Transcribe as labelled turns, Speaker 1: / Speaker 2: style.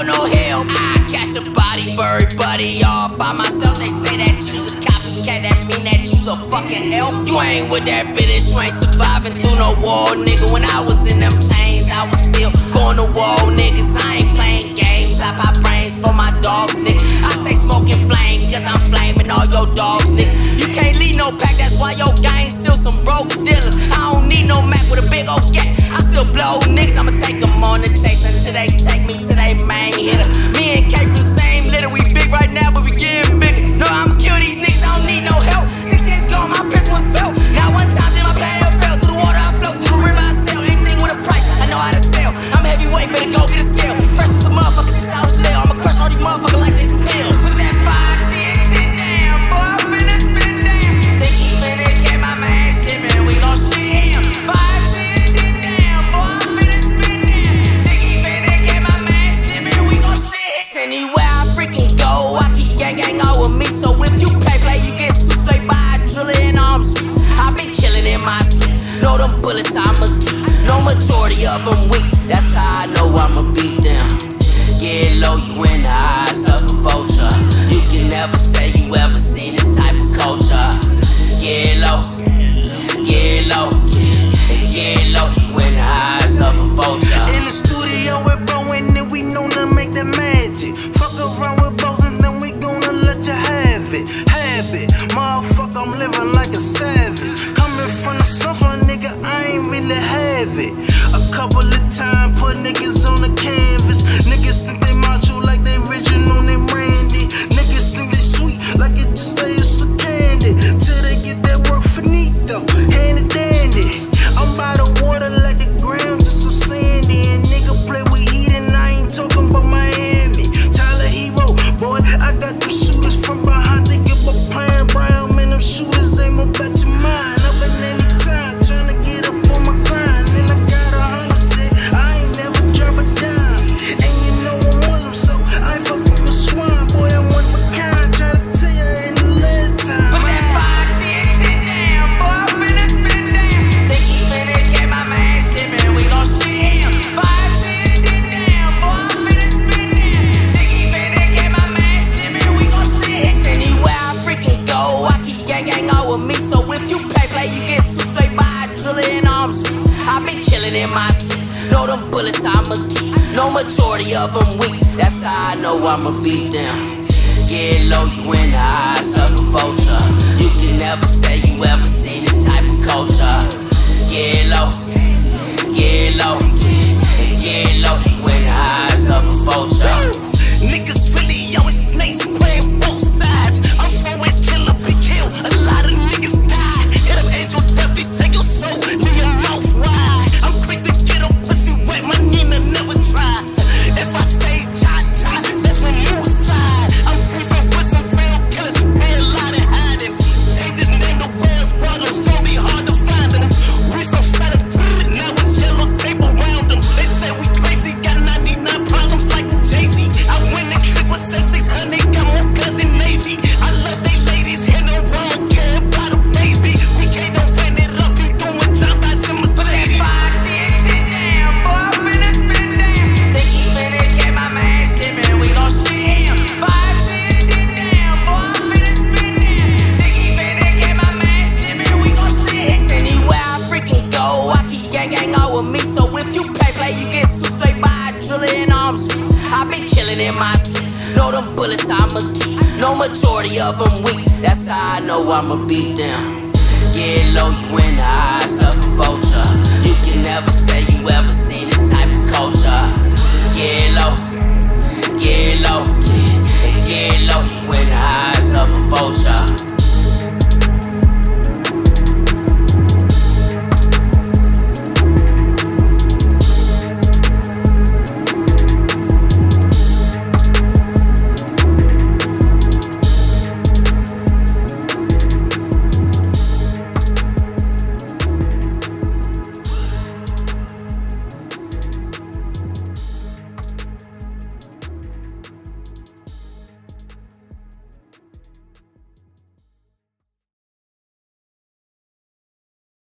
Speaker 1: for no help. I catch a body bird, buddy, all by myself. They say that you's a copycat, that mean that you's a fucking elf. You ain't with that bitch, you ain't surviving through no wall, nigga. When I was in them chains, I was still going to wall, niggas. I ain't playing games, I pop brains for my dogs, nigga. I stay smoking flame, cause I'm flaming all your dogs, nigga. You can't lead no pack, that's why your gang still some broke dealers. I don't need no Mac with a big old gat, I still blow niggas, I'ma take up, I'm weak. That's how I know I'ma beat them. Get low, you in the eyes of a vulture. You can never say you ever seen this type of culture. Get low, get low, and get low, you in the eyes of a vulture.
Speaker 2: In the studio, we're blowing and we know to make that magic. Fuck around with both and then we gonna let you have it. Have it, motherfucker, I'm living like a savage. Coming from the south, my nigga, I ain't really have it couple of times, put niggas living in my seat. Know
Speaker 1: them bullets I'ma keep. No majority of them weak. That's how I know I'ma beat them. Get low, you in the eyes of a vulture. You can never say you ever. bullets I'ma. No majority of them weak, that's how I know I'ma beat them. Get low, you in the eyes of a vulture. You can never